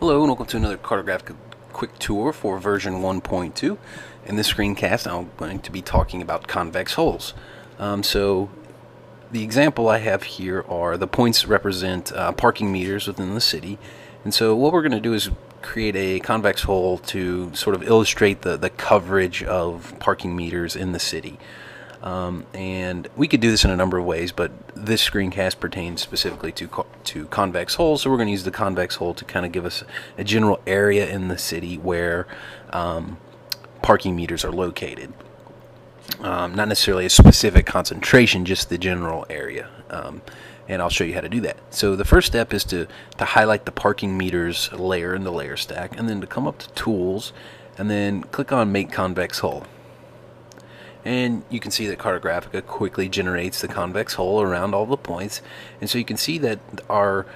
Hello and welcome to another Cartographica quick tour for version 1.2. In this screencast I'm going to be talking about convex hulls. Um, so the example I have here are the points represent uh, parking meters within the city and so what we're going to do is create a convex hull to sort of illustrate the, the coverage of parking meters in the city. Um, and we could do this in a number of ways, but this screencast pertains specifically to co to convex hulls. So we're going to use the convex hull to kind of give us a general area in the city where um, parking meters are located. Um, not necessarily a specific concentration, just the general area. Um, and I'll show you how to do that. So the first step is to, to highlight the parking meters layer in the layer stack, and then to come up to Tools, and then click on Make Convex Hull and you can see that Cartographica quickly generates the convex hull around all the points and so you can see that our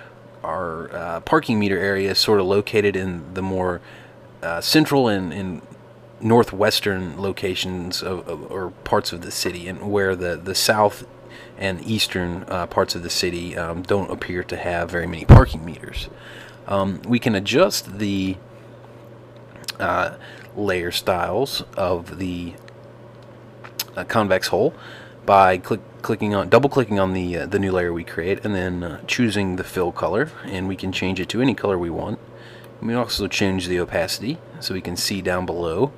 our uh, parking meter area is sort of located in the more uh, central and, and, northwestern locations of, of, or parts of the city and where the, the south and eastern uh, parts of the city um, don't appear to have very many parking meters. Um, we can adjust the uh, layer styles of the a convex hull by click, clicking on double clicking on the uh, the new layer we create and then uh, choosing the fill color and we can change it to any color we want we can also change the opacity so we can see down below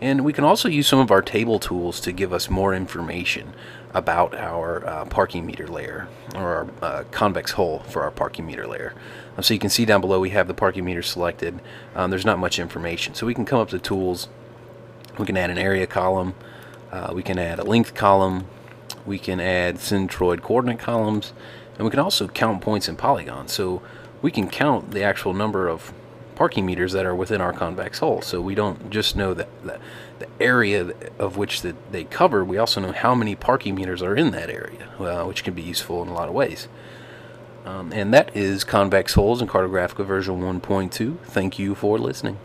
and we can also use some of our table tools to give us more information about our uh, parking meter layer or our uh, convex hull for our parking meter layer. Um, so you can see down below we have the parking meter selected. Um, there's not much information. So we can come up to tools. We can add an area column. Uh, we can add a length column, we can add centroid coordinate columns, and we can also count points in polygons. So we can count the actual number of parking meters that are within our convex hull. So we don't just know that, that the area of which that they cover, we also know how many parking meters are in that area, uh, which can be useful in a lot of ways. Um, and that is Convex Hulls in Cartographica version 1.2. Thank you for listening.